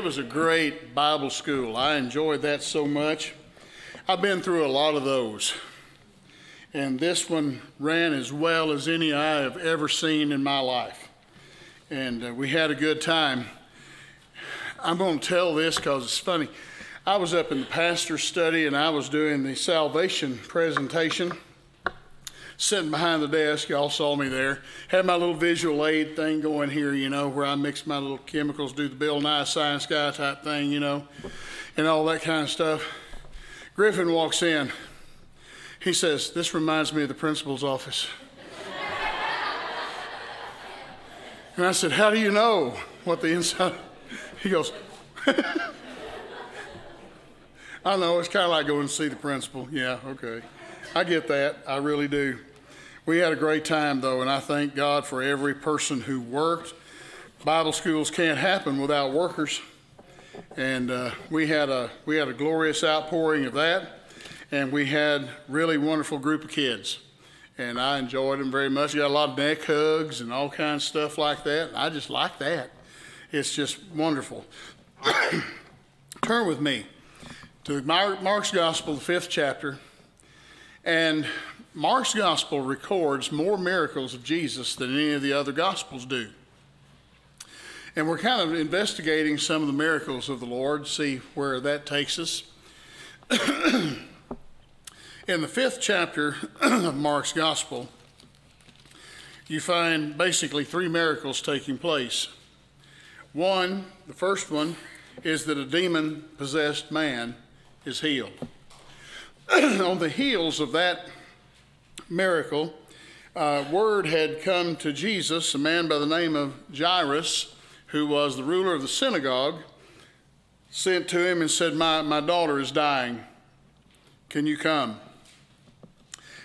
It was a great Bible school. I enjoyed that so much. I've been through a lot of those. And this one ran as well as any I have ever seen in my life. And uh, we had a good time. I'm going to tell this because it's funny. I was up in the pastor's study and I was doing the salvation presentation sitting behind the desk. Y'all saw me there. Had my little visual aid thing going here, you know, where I mix my little chemicals, do the Bill Nye Science Guy type thing, you know, and all that kind of stuff. Griffin walks in. He says, This reminds me of the principal's office. and I said, How do you know what the inside? He goes, I know, it's kind of like going to see the principal. Yeah, okay. I get that. I really do. We had a great time, though, and I thank God for every person who worked. Bible schools can't happen without workers, and uh, we had a we had a glorious outpouring of that, and we had really wonderful group of kids, and I enjoyed them very much. got a lot of neck hugs and all kinds of stuff like that. I just like that. It's just wonderful. Turn with me to Mark's Gospel, the fifth chapter, and Mark's gospel records more miracles of Jesus than any of the other gospels do. And we're kind of investigating some of the miracles of the Lord, see where that takes us. In the fifth chapter of Mark's gospel, you find basically three miracles taking place. One, the first one, is that a demon possessed man is healed. On the heels of that miracle, uh, word had come to Jesus, a man by the name of Jairus, who was the ruler of the synagogue, sent to him and said, My, my daughter is dying. Can you come?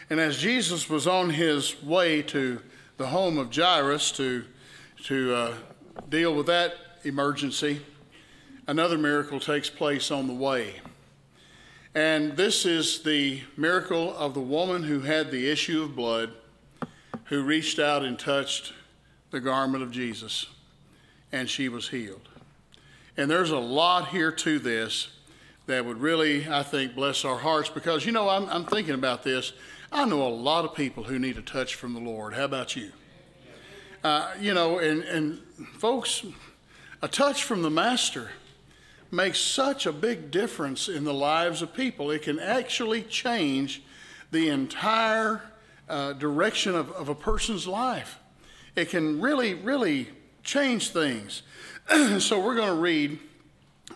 And as Jesus was on his way to the home of Jairus to, to uh, deal with that emergency, another miracle takes place on the way. And this is the miracle of the woman who had the issue of blood, who reached out and touched the garment of Jesus, and she was healed. And there's a lot here to this that would really, I think, bless our hearts because, you know, I'm, I'm thinking about this. I know a lot of people who need a touch from the Lord. How about you? Uh, you know, and, and folks, a touch from the Master makes such a big difference in the lives of people. It can actually change the entire uh, direction of, of a person's life. It can really, really change things. so we're going to read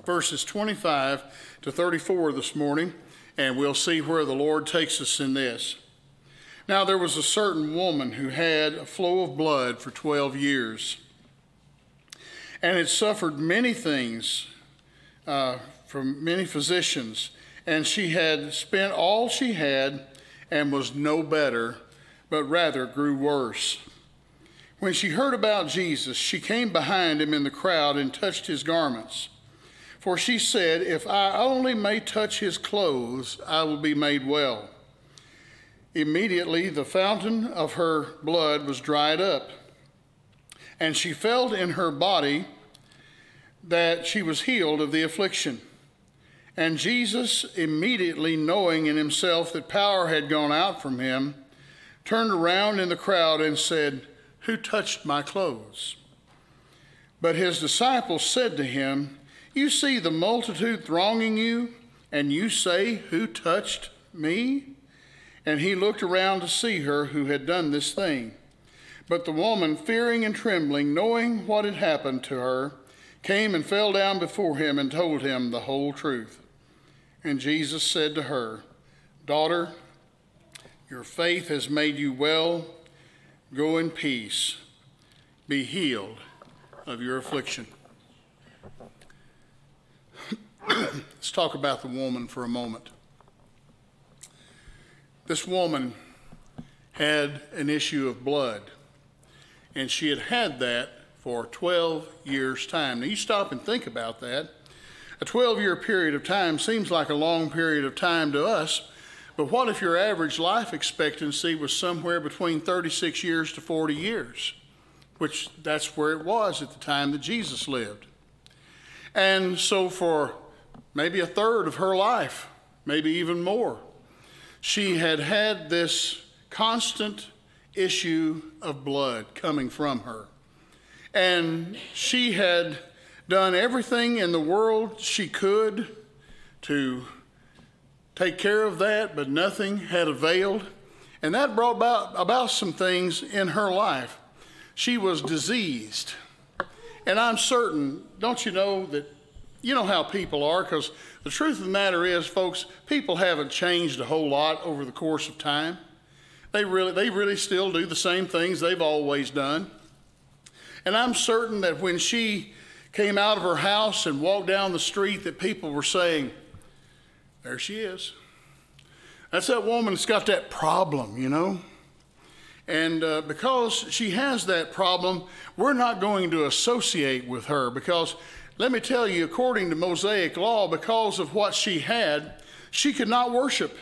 verses 25 to 34 this morning, and we'll see where the Lord takes us in this. Now, there was a certain woman who had a flow of blood for 12 years and had suffered many things uh, from many physicians, and she had spent all she had and was no better, but rather grew worse. When she heard about Jesus, she came behind him in the crowd and touched his garments. For she said, If I only may touch his clothes, I will be made well. Immediately, the fountain of her blood was dried up, and she felt in her body that she was healed of the affliction. And Jesus, immediately knowing in himself that power had gone out from him, turned around in the crowd and said, Who touched my clothes? But his disciples said to him, You see the multitude thronging you, and you say, Who touched me? And he looked around to see her who had done this thing. But the woman, fearing and trembling, knowing what had happened to her, came and fell down before him and told him the whole truth. And Jesus said to her, Daughter, your faith has made you well. Go in peace. Be healed of your affliction. Let's talk about the woman for a moment. This woman had an issue of blood, and she had had that for 12 years' time. Now, you stop and think about that. A 12 year period of time seems like a long period of time to us, but what if your average life expectancy was somewhere between 36 years to 40 years? Which that's where it was at the time that Jesus lived. And so, for maybe a third of her life, maybe even more, she had had this constant issue of blood coming from her. And she had done everything in the world she could to take care of that, but nothing had availed. And that brought about, about some things in her life. She was diseased. And I'm certain, don't you know, that you know how people are, because the truth of the matter is, folks, people haven't changed a whole lot over the course of time. They really, they really still do the same things they've always done. And I'm certain that when she came out of her house and walked down the street, that people were saying, There she is. That's that woman that's got that problem, you know? And uh, because she has that problem, we're not going to associate with her because let me tell you, according to Mosaic law, because of what she had, she could not worship.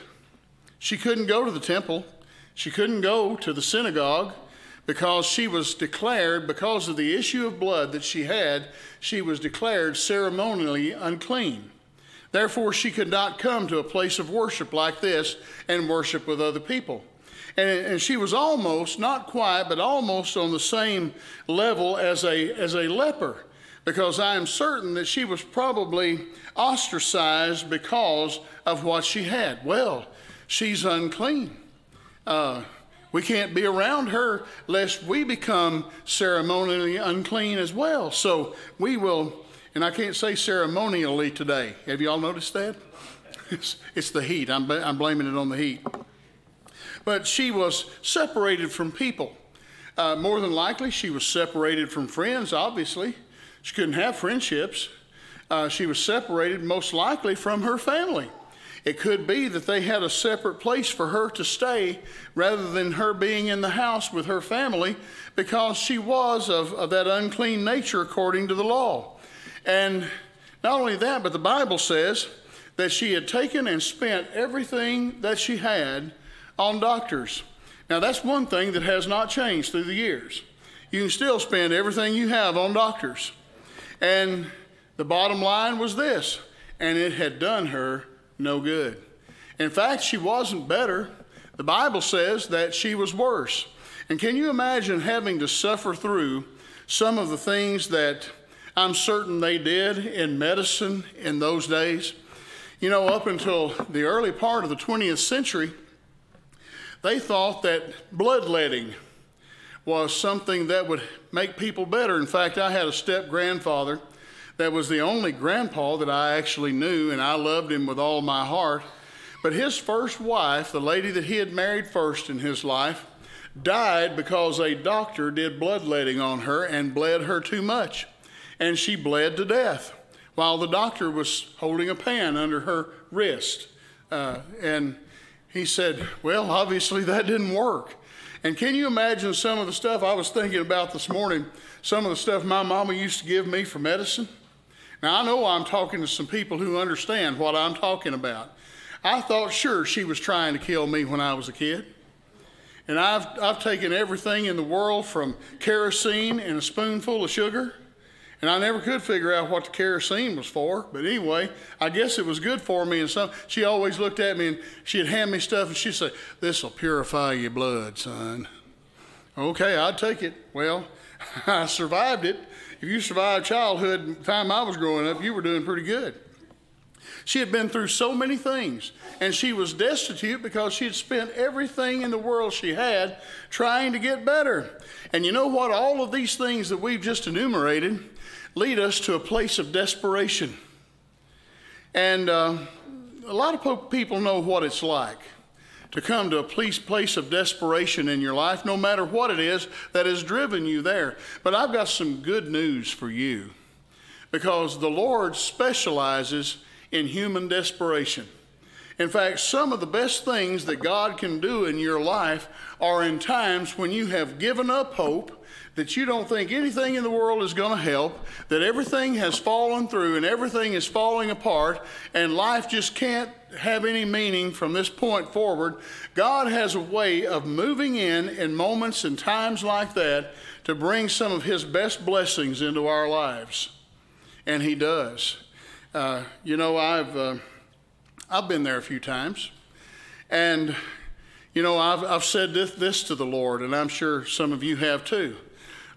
She couldn't go to the temple. She couldn't go to the synagogue because she was declared, because of the issue of blood that she had, she was declared ceremonially unclean. Therefore, she could not come to a place of worship like this and worship with other people. And, and she was almost, not quite, but almost on the same level as a, as a leper because I am certain that she was probably ostracized because of what she had. Well, she's unclean. Uh, we can't be around her lest we become ceremonially unclean as well. So we will, and I can't say ceremonially today. Have you all noticed that? It's, it's the heat. I'm, I'm blaming it on the heat. But she was separated from people. Uh, more than likely, she was separated from friends, obviously. She couldn't have friendships. Uh, she was separated most likely from her family. It could be that they had a separate place for her to stay rather than her being in the house with her family because she was of, of that unclean nature according to the law. And not only that, but the Bible says that she had taken and spent everything that she had on doctors. Now, that's one thing that has not changed through the years. You can still spend everything you have on doctors. And the bottom line was this, and it had done her no good. In fact, she wasn't better. The Bible says that she was worse. And can you imagine having to suffer through some of the things that I'm certain they did in medicine in those days? You know, up until the early part of the 20th century, they thought that bloodletting was something that would make people better. In fact, I had a step grandfather that was the only grandpa that I actually knew, and I loved him with all my heart. But his first wife, the lady that he had married first in his life, died because a doctor did bloodletting on her and bled her too much. And she bled to death while the doctor was holding a pan under her wrist. Uh, and he said, Well, obviously that didn't work. And can you imagine some of the stuff I was thinking about this morning? Some of the stuff my mama used to give me for medicine. Now, I know I'm talking to some people who understand what I'm talking about. I thought sure she was trying to kill me when I was a kid. And I've, I've taken everything in the world from kerosene and a spoonful of sugar and I never could figure out what the kerosene was for. But anyway, I guess it was good for me. And some, she always looked at me and she'd hand me stuff and she'd say, This will purify your blood, son. Okay, I'd take it. Well, I survived it. If you survived childhood, time I was growing up, you were doing pretty good. She had been through so many things, and she was destitute because she had spent everything in the world she had trying to get better. And you know what? All of these things that we've just enumerated, lead us to a place of desperation. And uh, a lot of people know what it's like to come to a place, place of desperation in your life, no matter what it is that has driven you there. But I've got some good news for you because the Lord specializes in human desperation. In fact, some of the best things that God can do in your life are in times when you have given up hope that you don't think anything in the world is going to help, that everything has fallen through and everything is falling apart, and life just can't have any meaning from this point forward, God has a way of moving in in moments and times like that to bring some of His best blessings into our lives. and He does. Uh, you know, I've, uh, I've been there a few times, and, you know, I've, I've said this, this to the Lord, and I'm sure some of you have too.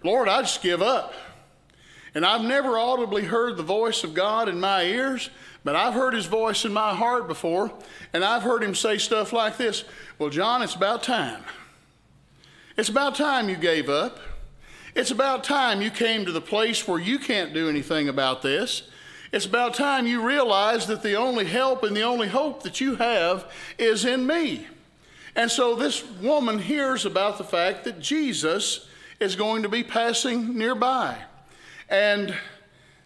Lord, I just give up. And I've never audibly heard the voice of God in my ears, but I've heard his voice in my heart before, and I've heard him say stuff like this Well, John, it's about time. It's about time you gave up. It's about time you came to the place where you can't do anything about this. It's about time you realize that the only help and the only hope that you have is in me. And so this woman hears about the fact that Jesus is going to be passing nearby. And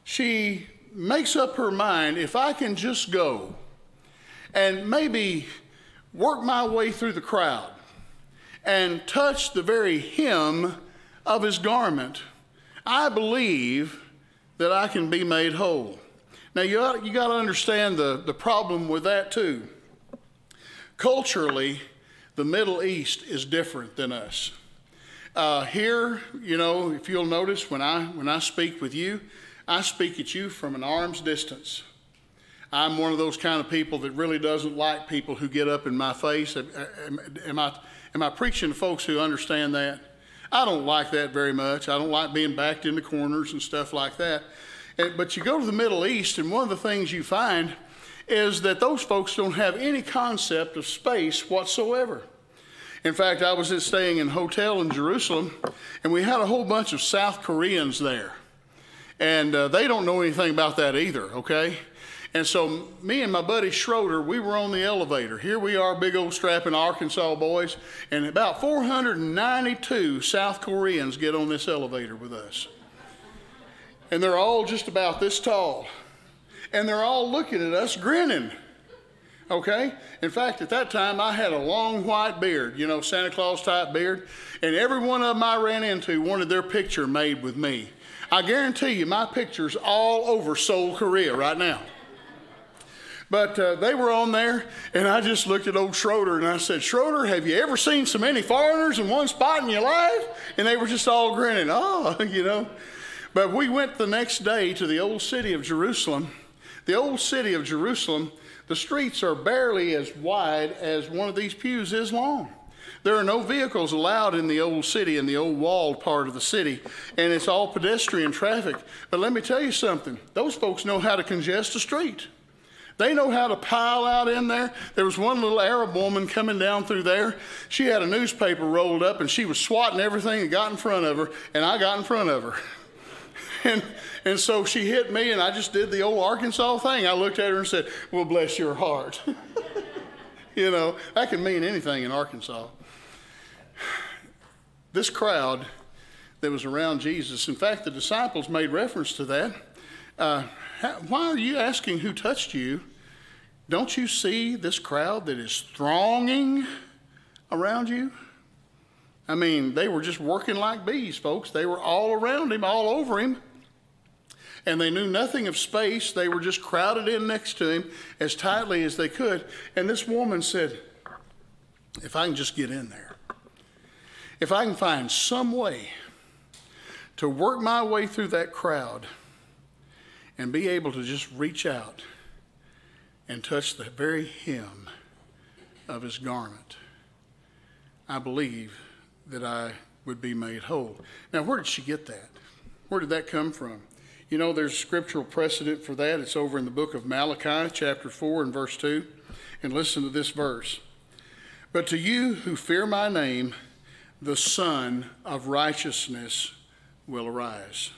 she makes up her mind if I can just go and maybe work my way through the crowd and touch the very hem of his garment, I believe that I can be made whole. Now, you, you got to understand the, the problem with that too. Culturally, the Middle East is different than us. Uh, here, you know, if you'll notice when I, when I speak with you, I speak at you from an arm's distance. I'm one of those kind of people that really doesn't like people who get up in my face. Am, am, I, am I preaching to folks who understand that? I don't like that very much. I don't like being backed into corners and stuff like that. But you go to the Middle East, and one of the things you find is that those folks don't have any concept of space whatsoever. In fact, I was just staying in a hotel in Jerusalem, and we had a whole bunch of South Koreans there. And uh, they don't know anything about that either, okay? And so me and my buddy Schroeder, we were on the elevator. Here we are, big old strapping Arkansas boys, and about 492 South Koreans get on this elevator with us. And they're all just about this tall. And they're all looking at us grinning. Okay? In fact, at that time, I had a long white beard, you know, Santa Claus type beard, and every one of them I ran into wanted their picture made with me. I guarantee you, my picture's all over Seoul, Korea right now. But uh, they were on there, and I just looked at old Schroeder and I said, Schroeder, have you ever seen so many foreigners in one spot in your life? And they were just all grinning, oh, you know. But we went the next day to the old city of Jerusalem. The old city of Jerusalem the streets are barely as wide as one of these pews is long. There are no vehicles allowed in the old city, in the old walled part of the city, and it's all pedestrian traffic. But let me tell you something those folks know how to congest a street. They know how to pile out in there. There was one little Arab woman coming down through there. She had a newspaper rolled up and she was swatting everything that got in front of her, and I got in front of her. And and so she hit me, and I just did the old Arkansas thing. I looked at her and said, Well, bless your heart. you know, that can mean anything in Arkansas. This crowd that was around Jesus, in fact, the disciples made reference to that. Uh, why are you asking who touched you? Don't you see this crowd that is thronging around you? I mean, they were just working like bees, folks. They were all around him, all over him and they knew nothing of space. They were just crowded in next to him as tightly as they could. And this woman said, If I can just get in there, if I can find some way to work my way through that crowd and be able to just reach out and touch the very hem of his garment, I believe that I would be made whole. Now, where did she get that? Where did that come from? You know, there's scriptural precedent for that. It's over in the book of Malachi, chapter 4, and verse 2. And listen to this verse. But to you who fear my name, the Sun of righteousness will arise,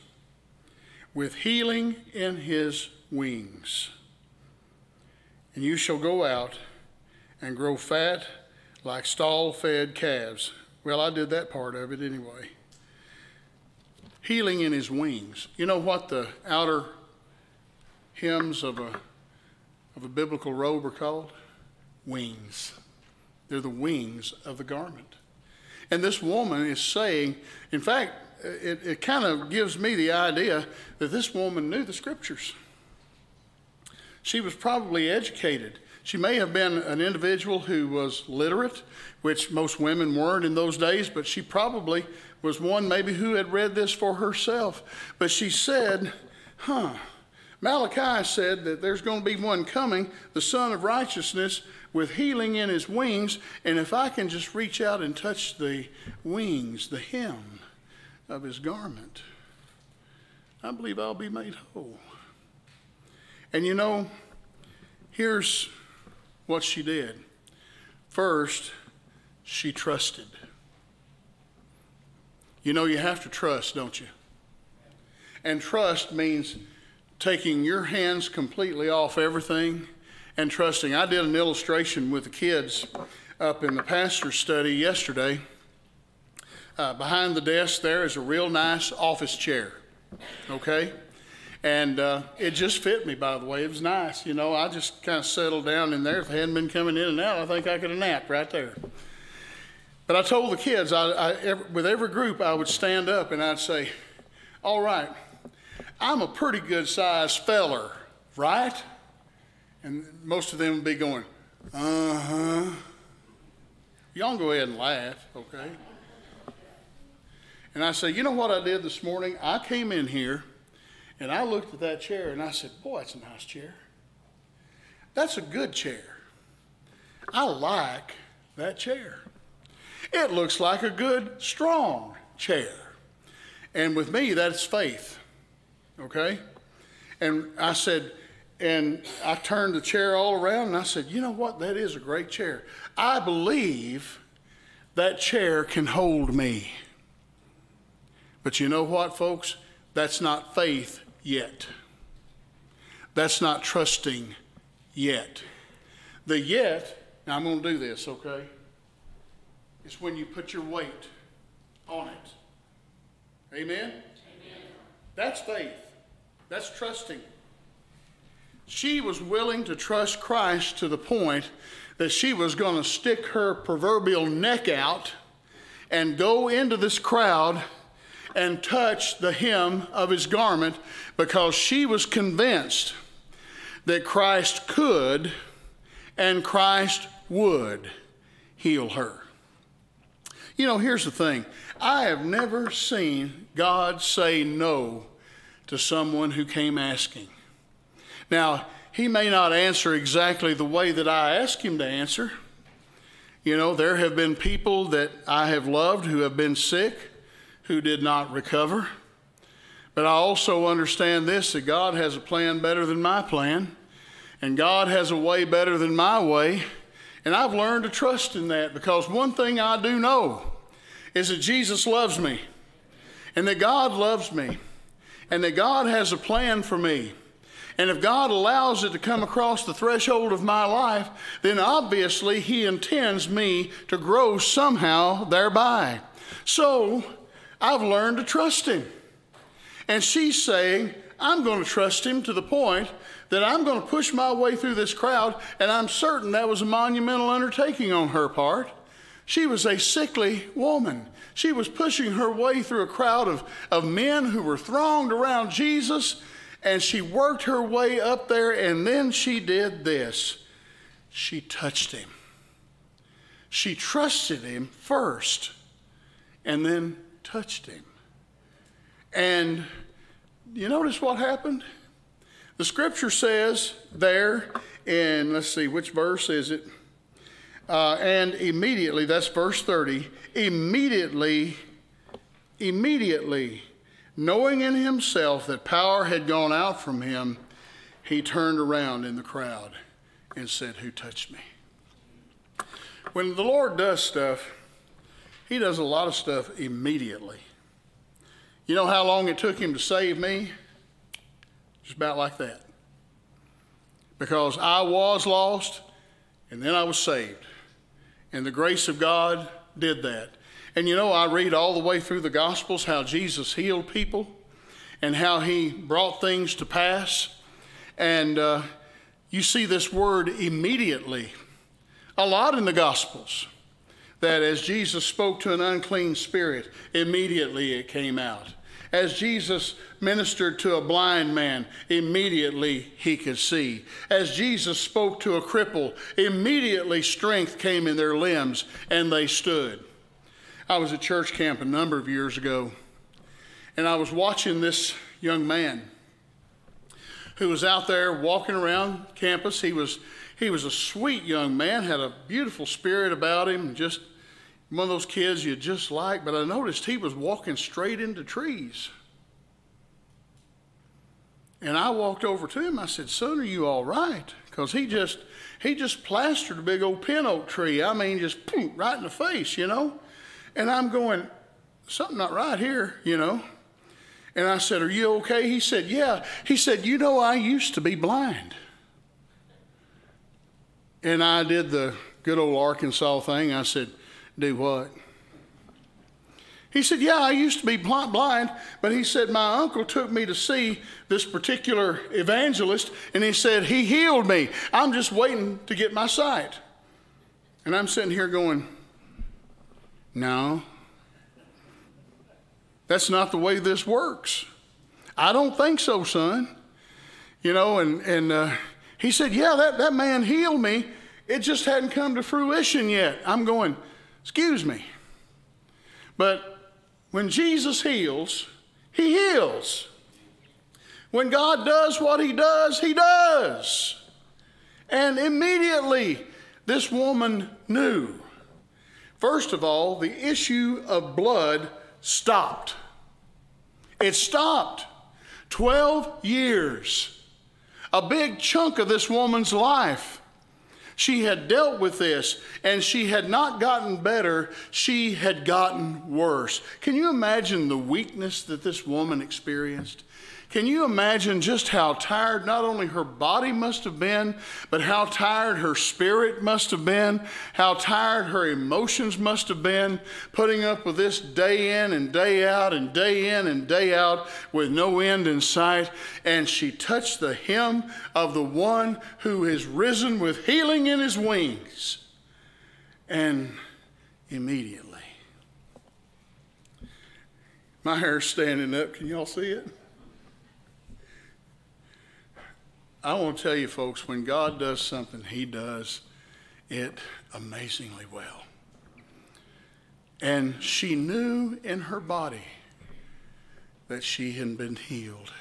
with healing in his wings. And you shall go out and grow fat like stall fed calves. Well, I did that part of it anyway healing in his wings. You know what the outer hems of a, of a biblical robe are called? Wings. They're the wings of the garment. And this woman is saying, in fact, it, it kind of gives me the idea that this woman knew the scriptures. She was probably educated. She may have been an individual who was literate, which most women weren't in those days, but she probably was one maybe who had read this for herself. But she said, huh, Malachi said that there's going to be one coming, the Son of Righteousness, with healing in his wings. And if I can just reach out and touch the wings, the hem of his garment, I believe I'll be made whole. And you know, here's what she did. First, she trusted. You know, you have to trust, don't you? And trust means taking your hands completely off everything and trusting. I did an illustration with the kids up in the pastor's study yesterday. Uh, behind the desk there is a real nice office chair, okay? And uh, it just fit me, by the way. It was nice. You know, I just kind of settled down in there. If they hadn't been coming in and out, I think I could have napped right there. But I told the kids, I, I, every, with every group, I would stand up and I'd say, All right, I'm a pretty good sized feller, right? And most of them would be going, Uh huh. Y'all go ahead and laugh, okay? And I say, You know what I did this morning? I came in here and I looked at that chair and I said, Boy, that's a nice chair. That's a good chair. I like that chair. It looks like a good, strong chair. And with me, that's faith. Okay? And I said, and I turned the chair all around and I said, you know what? That is a great chair. I believe that chair can hold me. But you know what, folks? That's not faith yet. That's not trusting yet. The yet, now I'm going to do this, okay? It's when you put your weight on it. Amen? Amen? That's faith. That's trusting. She was willing to trust Christ to the point that she was going to stick her proverbial neck out and go into this crowd and touch the hem of his garment because she was convinced that Christ could and Christ would heal her. You know, here's the thing I have never seen God say no to someone who came asking. Now, he may not answer exactly the way that I ask him to answer. You know, there have been people that I have loved who have been sick, who did not recover. But I also understand this that God has a plan better than my plan, and God has a way better than my way. And I've learned to trust in that because one thing I do know is that Jesus loves me and that God loves me and that God has a plan for me. And if God allows it to come across the threshold of my life, then obviously He intends me to grow somehow thereby. So I've learned to trust Him. And she's saying, I'm going to trust Him to the point that I'm going to push my way through this crowd, and I'm certain that was a monumental undertaking on her part. She was a sickly woman. She was pushing her way through a crowd of, of men who were thronged around Jesus, and she worked her way up there, and then she did this she touched him. She trusted him first, and then touched him. And you notice what happened? The scripture says there in, let's see, which verse is it? Uh, and immediately, that's verse 30, immediately, immediately, knowing in himself that power had gone out from him, he turned around in the crowd and said, Who touched me? When the Lord does stuff, he does a lot of stuff immediately. You know how long it took him to save me? Just about like that. Because I was lost and then I was saved. And the grace of God did that. And you know, I read all the way through the Gospels how Jesus healed people and how he brought things to pass. And uh, you see this word immediately a lot in the Gospels that as Jesus spoke to an unclean spirit, immediately it came out. As Jesus ministered to a blind man, immediately he could see. As Jesus spoke to a cripple, immediately strength came in their limbs and they stood. I was at church camp a number of years ago, and I was watching this young man who was out there walking around campus. He was, he was a sweet young man, had a beautiful spirit about him, just one of those kids you just like. But I noticed he was walking straight into trees. And I walked over to him. I said, "Son, are you all right?" Because he just he just plastered a big old pin oak tree. I mean, just poof, right in the face, you know. And I'm going, something not right here, you know. And I said, Are you okay? He said, Yeah. He said, You know, I used to be blind. And I did the good old Arkansas thing. I said, Do what? He said, Yeah, I used to be blind, but he said, My uncle took me to see this particular evangelist, and he said, He healed me. I'm just waiting to get my sight. And I'm sitting here going, No, that's not the way this works. I don't think so, son. You know, and, and uh, he said, Yeah, that, that man healed me. It just hadn't come to fruition yet. I'm going, Excuse me. But when Jesus heals, he heals. When God does what he does, he does. And immediately, this woman knew. First of all, the issue of blood stopped. It stopped. 12 years. A big chunk of this woman's life. She had dealt with this and she had not gotten better, she had gotten worse. Can you imagine the weakness that this woman experienced? Can you imagine just how tired not only her body must have been, but how tired her spirit must have been, how tired her emotions must have been, putting up with this day in and day out and day in and day out with no end in sight? And she touched the hem of the one who is risen with healing in his wings. And immediately, my hair's standing up. Can y'all see it? I want to tell you, folks, when God does something, He does it amazingly well. And she knew in her body that she had been healed.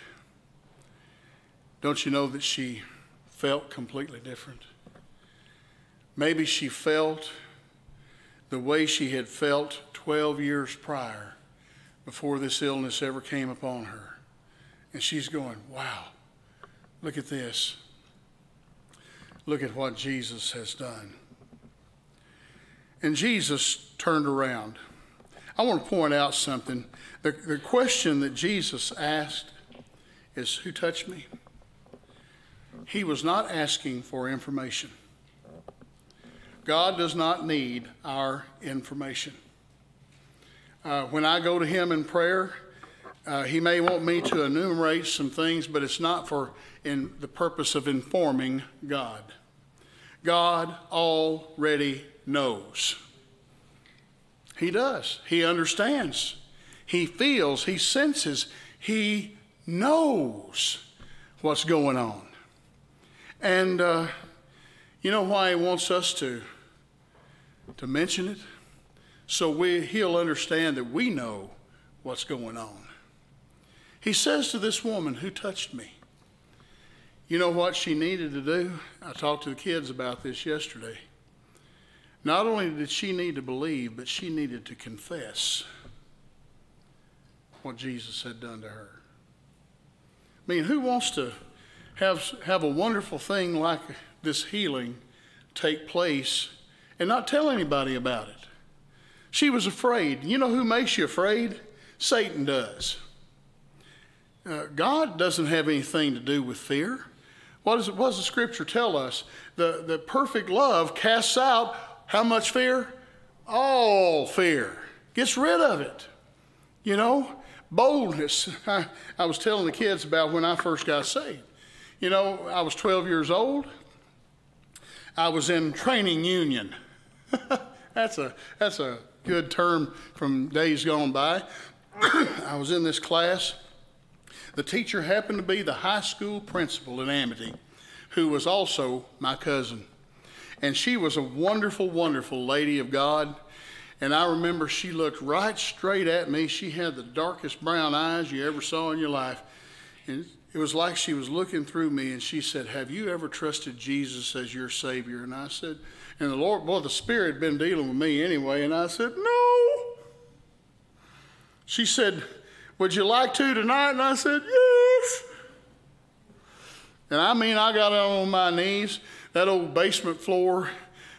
Don't you know that she felt completely different? Maybe she felt the way she had felt 12 years prior before this illness ever came upon her. And she's going, wow, Look at this. Look at what Jesus has done. And Jesus turned around. I want to point out something. The, the question that Jesus asked is Who touched me? He was not asking for information. God does not need our information. Uh, when I go to Him in prayer, uh, He may want me to enumerate some things, but it's not for in the purpose of informing God. God already knows. He does. He understands. He feels. He senses. He knows what's going on. And uh, you know why He wants us to, to mention it? So we, He'll understand that we know what's going on. He says to this woman who touched me, you know what she needed to do? I talked to the kids about this yesterday. Not only did she need to believe, but she needed to confess what Jesus had done to her. I mean, who wants to have, have a wonderful thing like this healing take place and not tell anybody about it? She was afraid. You know who makes you afraid? Satan does. Uh, God doesn't have anything to do with fear. What, is, what does the scripture tell us? The, the perfect love casts out how much fear? All fear. Gets rid of it. You know, boldness. I, I was telling the kids about when I first got saved. You know, I was 12 years old. I was in training union. that's a that's a good term from days gone by. I was in this class the teacher happened to be the high school principal in Amity, who was also my cousin. And she was a wonderful, wonderful lady of God. And I remember she looked right straight at me. She had the darkest brown eyes you ever saw in your life. And it was like she was looking through me and she said, Have you ever trusted Jesus as your Savior? And I said, And the Lord, boy, the Spirit had been dealing with me anyway. And I said, No. She said, Would you like to tonight? And I said, Yes. And I mean, I got on my knees. That old basement floor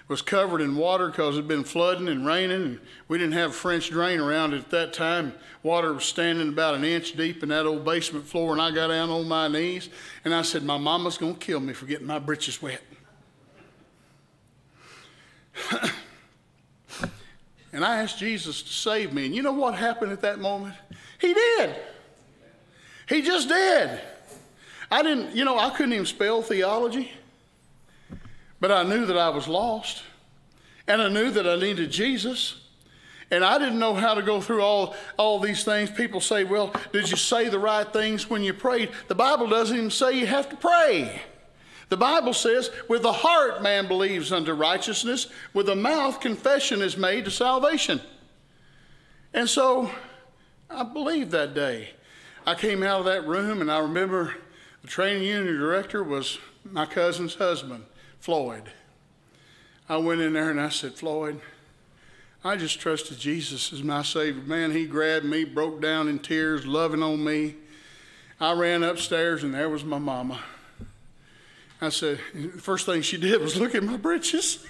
was covered in water because it had been flooding and raining. And we didn't have French drain around it at that time. Water was standing about an inch deep in that old basement floor. And I got down on my knees and I said, My mama's going to kill me for getting my britches wet. and I asked Jesus to save me. And you know what happened at that moment? He did. He just did. I didn't, you know, I couldn't even spell theology, but I knew that I was lost. And I knew that I needed Jesus. And I didn't know how to go through all, all these things. People say, well, did you say the right things when you prayed? The Bible doesn't even say you have to pray. The Bible says, with the heart man believes unto righteousness, with the mouth confession is made to salvation. And so I believed that day. I came out of that room and I remember the training union director was my cousin's husband, Floyd. I went in there and I said, Floyd, I just trusted Jesus as my Savior. Man, he grabbed me, broke down in tears, loving on me. I ran upstairs and there was my mama. I said, the first thing she did was look at my britches.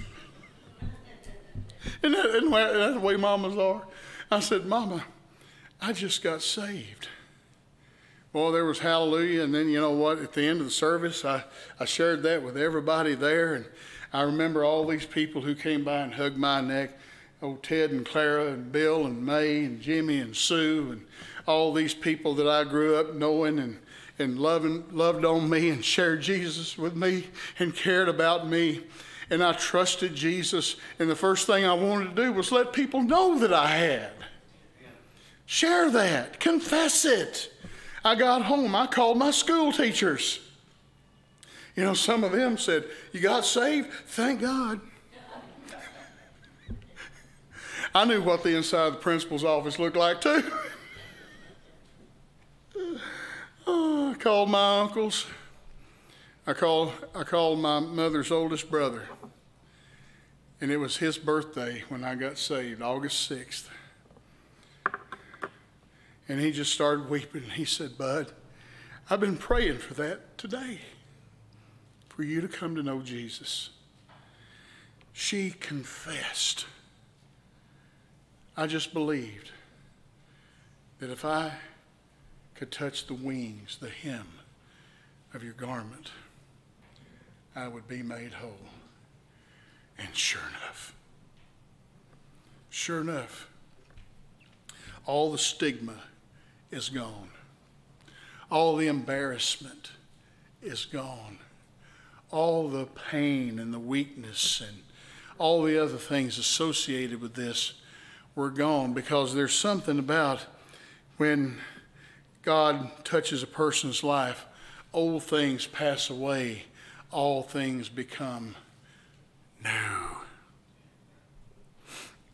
and, that, and that's the way mamas are. I said, Mama, I just got saved. Well, there was hallelujah. And then, you know what? At the end of the service, I, I shared that with everybody there. And I remember all these people who came by and hugged my neck. Oh, Ted and Clara and Bill and May and Jimmy and Sue and all these people that I grew up knowing and, and loving, loved on me and shared Jesus with me and cared about me. And I trusted Jesus. And the first thing I wanted to do was let people know that I had. Share that, confess it. I got home, I called my school teachers. You know, some of them said, You got saved? Thank God. I knew what the inside of the principal's office looked like, too. oh, I called my uncles. I called, I called my mother's oldest brother. And it was his birthday when I got saved, August 6th. And he just started weeping. He said, Bud, I've been praying for that today, for you to come to know Jesus. She confessed. I just believed that if I could touch the wings, the hem of your garment, I would be made whole. And sure enough, sure enough, all the stigma is gone. All the embarrassment is gone. All the pain and the weakness and all the other things associated with this were gone because there's something about when God touches a person's life, old things pass away, all things become new.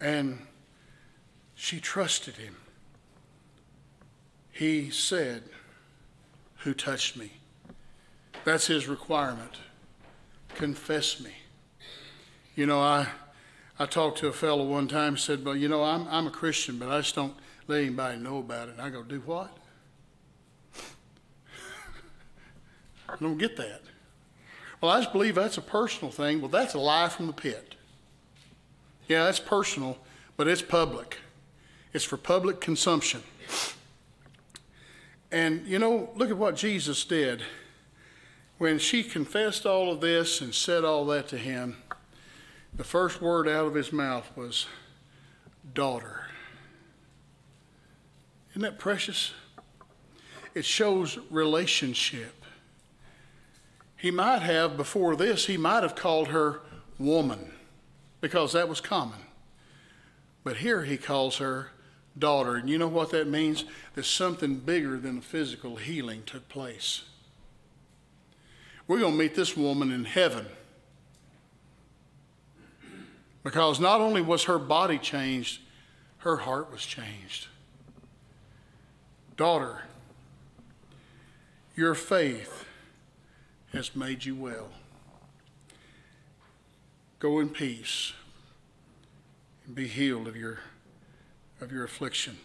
And she trusted him. He said, Who touched me? That's his requirement. Confess me. You know, I, I talked to a fellow one time, said, Well, you know, I'm, I'm a Christian, but I just don't let anybody know about it. And I go, Do what? I don't get that. Well, I just believe that's a personal thing. Well, that's a lie from the pit. Yeah, that's personal, but it's public. It's for public consumption. And you know, look at what Jesus did. When she confessed all of this and said all that to him, the first word out of his mouth was, daughter. Isn't that precious? It shows relationship. He might have, before this, he might have called her woman because that was common. But here he calls her daughter. And you know what that means? That something bigger than physical healing took place. We're going to meet this woman in heaven. Because not only was her body changed, her heart was changed. Daughter, Your faith has made you well. Go in peace and be healed of your, of your affliction.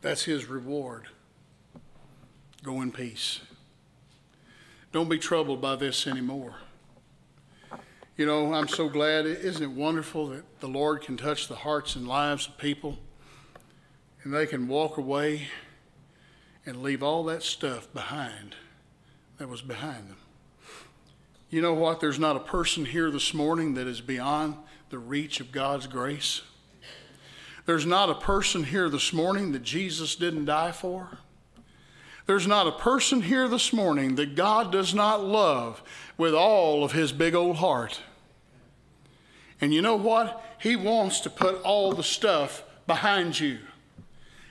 That's his reward. Go in peace. Don't be troubled by this anymore. You know, I'm so glad. Isn't it wonderful that the Lord can touch the hearts and lives of people and they can walk away and leave all that stuff behind that was behind them? You know what? There's not a person here this morning that is beyond the reach of God's grace. There's not a person here this morning that Jesus didn't die for. There's not a person here this morning that God does not love with all of his big old heart. And you know what? He wants to put all the stuff behind you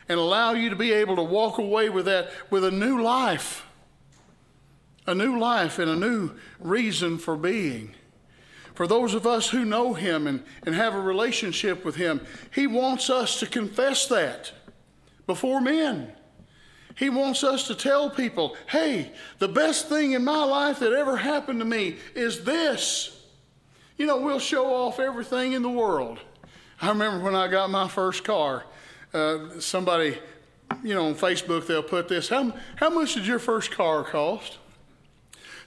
and allow you to be able to walk away with that with a new life. A new life and a new reason for being. For those of us who know Him and, and have a relationship with Him, He wants us to confess that before men. He wants us to tell people, hey, the best thing in my life that ever happened to me is this. You know, we'll show off everything in the world. I remember when I got my first car, uh, somebody, you know, on Facebook, they'll put this how, how much did your first car cost?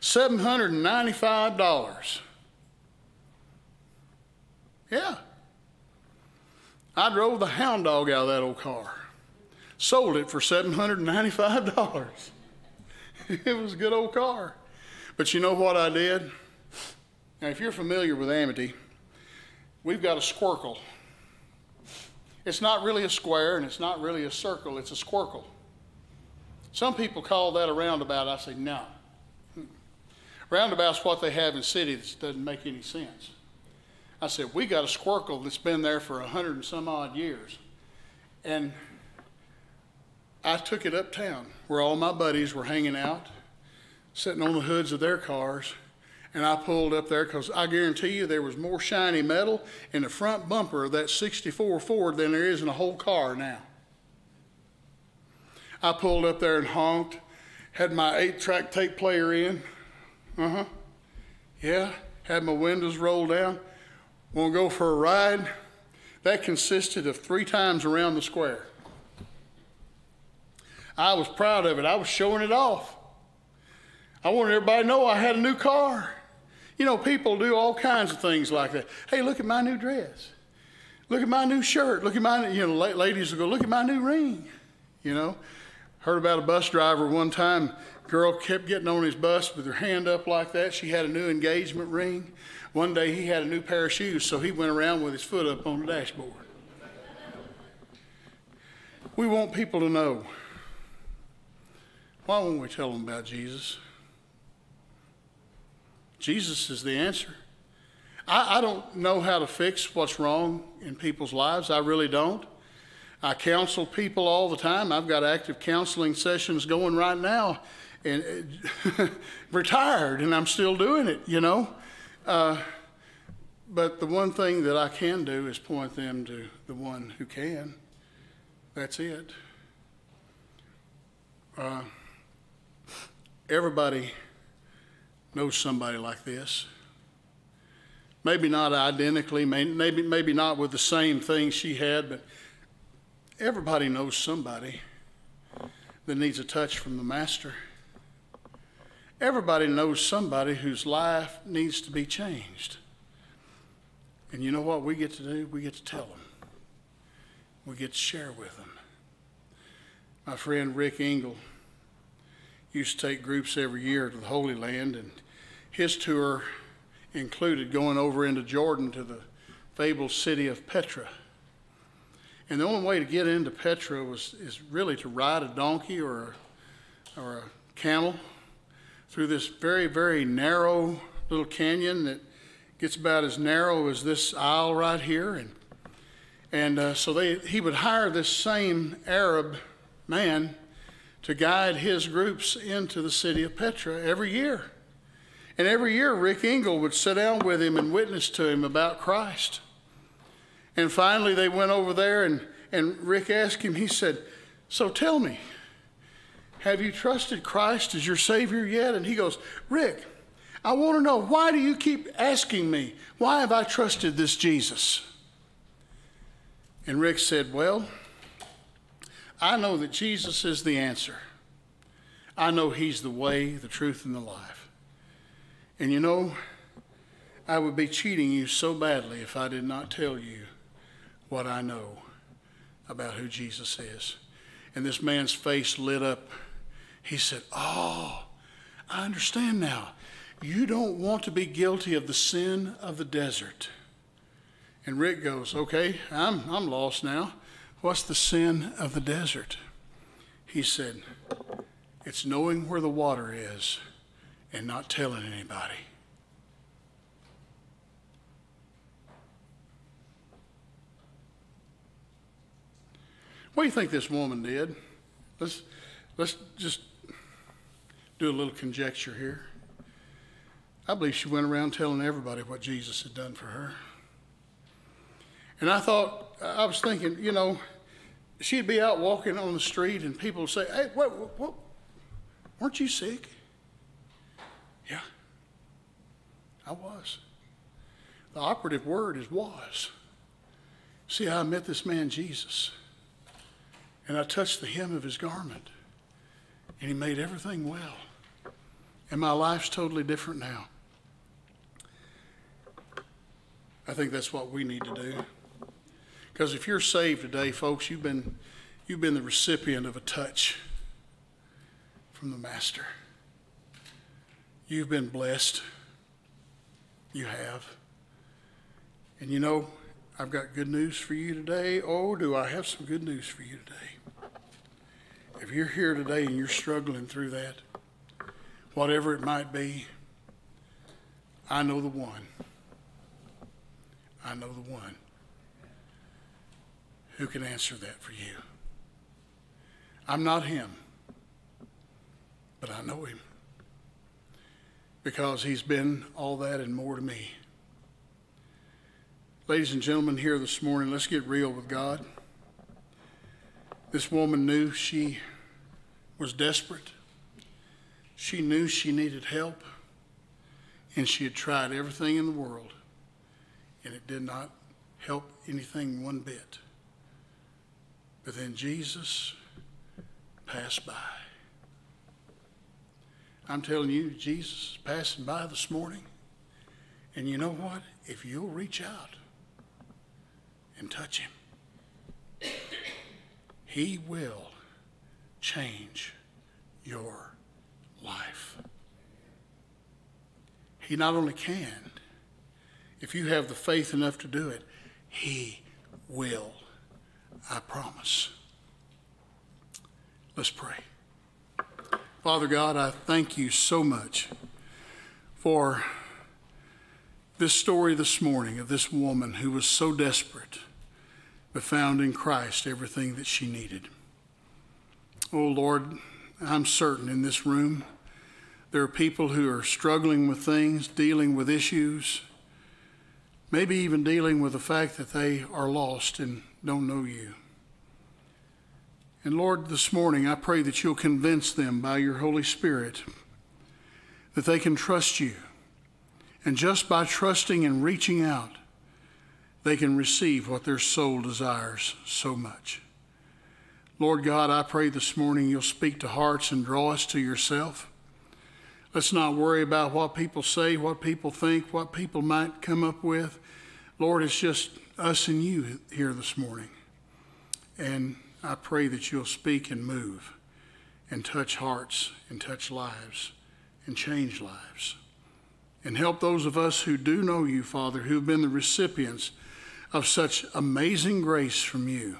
$795. Yeah. I drove the hound dog out of that old car sold it for $795. it was a good old car. But you know what I did? Now, if you're familiar with Amity, we've got a squircle. It's not really a square and it's not really a circle, it's a squircle. Some people call that a roundabout. I say, no. Roundabout's what they have in cities doesn't make any sense. I said, we got a squircle that's been there for a hundred and some odd years. And I took it uptown where all my buddies were hanging out, sitting on the hoods of their cars, and I pulled up there because I guarantee you there was more shiny metal in the front bumper of that 64 Ford than there is in a whole car now. I pulled up there and honked, had my eight track tape player in. Uh huh. Yeah, had my windows rolled down. Want to go for a ride? That consisted of three times around the square. I was proud of it. I was showing it off. I wanted everybody to know I had a new car. You know, people do all kinds of things like that. Hey, look at my new dress. Look at my new shirt. Look at my, you know, ladies will go, look at my new ring. You know, heard about a bus driver one time. Girl kept getting on his bus with her hand up like that. She had a new engagement ring. One day he had a new pair of shoes, so he went around with his foot up on the dashboard. We want people to know why won't we tell them about Jesus? Jesus is the answer. I, I, don't know how to fix what's wrong in people's lives. I really don't. I counsel people all the time. I've got active counseling sessions going right now, and retired, and I'm still doing it. You know, uh, but the one thing that I can do is point them to the one who can. That's it. Uh, Everybody knows somebody like this. Maybe not identically, maybe, maybe not with the same thing she had, but everybody knows somebody that needs a touch from the Master. Everybody knows somebody whose life needs to be changed. And you know what we get to do? We get to tell them. We get to share with them. My friend Rick Engel used to take groups every year to the Holy Land, and his tour included going over into Jordan to the fabled city of Petra. And the only way to get into Petra was is really to ride a donkey or or a camel through this very, very narrow little canyon that gets about as narrow as this aisle right here. And, and uh, so they, he would hire this same Arab man to guide his groups into the city of Petra every year. And every year, Rick Engel would sit down with him and witness to him about Christ. And finally, they went over there, and, and Rick asked him, he said, So tell me, Have you trusted Christ as your Savior yet? And he goes, Rick, I want to know why do you keep asking me? Why have I trusted this Jesus? And Rick said, Well, I know that Jesus is the answer. I know He's the way, the truth, and the life. And you know, I would be cheating you so badly if I did not tell you what I know about who Jesus is. And this man's face lit up. He said, Oh, I understand now. You don't want to be guilty of the sin of the desert. And Rick goes, Okay, I'm, I'm lost now. What's the sin of the desert? He said, It's knowing where the water is and not telling anybody. What do you think this woman did? Let's, let's just do a little conjecture here. I believe she went around telling everybody what Jesus had done for her. And I thought, I was thinking, you know, she'd be out walking on the street and people would say, hey, what, what, what, weren't you sick? Yeah, I was. The operative word is was. See, I met this man, Jesus, and I touched the hem of his garment, and he made everything well. And my life's totally different now. I think that's what we need to do. Because if you're saved today, folks, you've been, you've been the recipient of a touch from the Master. You've been blessed. You have. And you know, I've got good news for you today. Oh, do I have some good news for you today? If you're here today and you're struggling through that, whatever it might be, I know the one. I know the one who can answer that for you. I'm not him, but I know him because he's been all that and more to me. Ladies and gentlemen, here this morning, let's get real with God. This woman knew she was desperate. She knew she needed help, and she had tried everything in the world and it did not help anything one bit. But then Jesus passed by. I'm telling you, Jesus is passing by this morning. And you know what? If you'll reach out and touch him, he will change your life. He not only can, if you have the faith enough to do it, He will. I promise. Let's pray. Father God, I thank you so much for this story this morning of this woman who was so desperate but found in Christ everything that she needed. Oh Lord, I'm certain in this room there are people who are struggling with things, dealing with issues maybe even dealing with the fact that they are lost and don't know you. And Lord, this morning I pray that you'll convince them by your Holy Spirit that they can trust you. And just by trusting and reaching out, they can receive what their soul desires so much. Lord God, I pray this morning you'll speak to hearts and draw us to yourself. Let's not worry about what people say, what people think, what people might come up with. Lord, it's just us and you here this morning. And I pray that you'll speak and move and touch hearts and touch lives and change lives. And help those of us who do know you, Father, who've been the recipients of such amazing grace from you.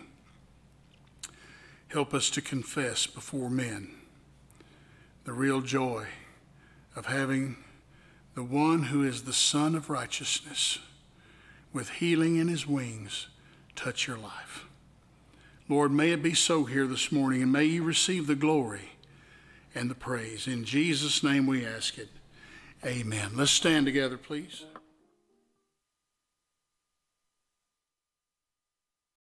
Help us to confess before men the real joy of having the one who is the Son of righteousness with healing in his wings touch your life. Lord, may it be so here this morning, and may you receive the glory and the praise. In Jesus' name we ask it. Amen. Let's stand together, please.